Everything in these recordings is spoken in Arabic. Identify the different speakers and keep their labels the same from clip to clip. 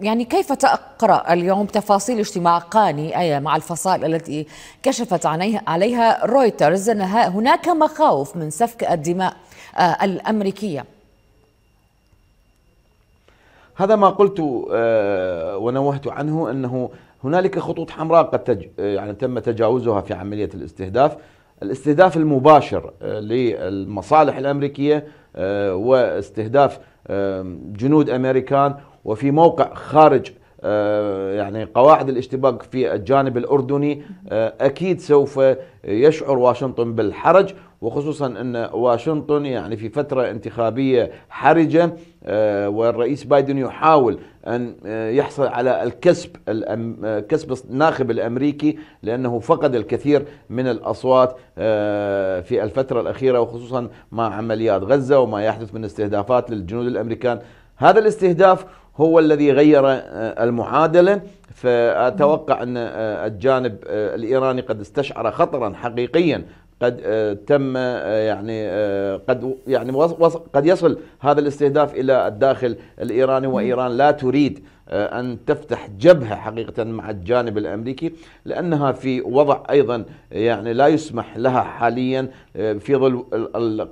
Speaker 1: يعني كيف تقرأ اليوم تفاصيل اجتماع قاني مع الفصائل التي كشفت عليها رويترز أن هناك مخاوف من سفك الدماء الأمريكية.
Speaker 2: هذا ما قلت ونوهت عنه أنه هنالك خطوط حمراء قد تج... يعني تم تجاوزها في عملية الاستهداف. الاستهداف المباشر للمصالح الأمريكية واستهداف جنود أمريكان وفي موقع خارج يعني قواعد الاشتباك في الجانب الأردني أكيد سوف يشعر واشنطن بالحرج وخصوصا أن واشنطن يعني في فترة انتخابية حرجة والرئيس بايدن يحاول أن يحصل على الكسب كسب الناخب الأمريكي لأنه فقد الكثير من الأصوات في الفترة الأخيرة وخصوصا مع عمليات غزة وما يحدث من استهدافات للجنود الأمريكان. هذا الاستهداف هو الذي غير المعادلة. فأتوقع أن الجانب الإيراني قد استشعر خطرا حقيقيا قد تم يعني قد يعني قد يصل هذا الاستهداف إلى الداخل الإيراني وإيران. لا تريد أن تفتح جبهة حقيقة مع الجانب الأمريكي لأنها في وضع أيضا يعني لا يسمح لها حاليا في ظل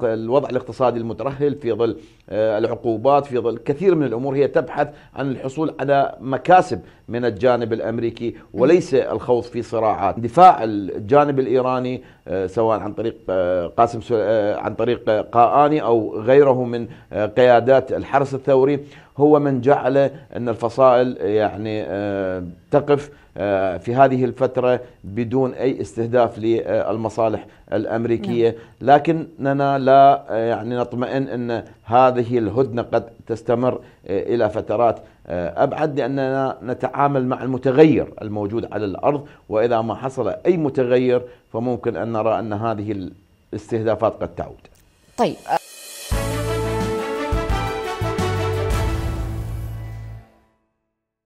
Speaker 2: الوضع الاقتصادي المترهل في ظل العقوبات في ظل كثير من الأمور. هي تبحث عن الحصول على مكاسب من الجانب الأمريكي وليس الخوض في صراعات. دفاع الجانب الإيراني سواء عن طريق قاسم عن طريق قاآني أو غيره من قيادات الحرس الثوري. هو من جعل أن الفصائل يعني تقف في هذه الفترة بدون أي استهداف للمصالح الأمريكية. لكننا لا يعني نطمئن أن هذه الهدنة قد تستمر إلى فترات أبعد لأننا نتعامل مع المتغير الموجود على الأرض. وإذا ما حصل أي متغير فممكن أن نرى أن هذه الاستهدافات قد تعود.
Speaker 1: طيب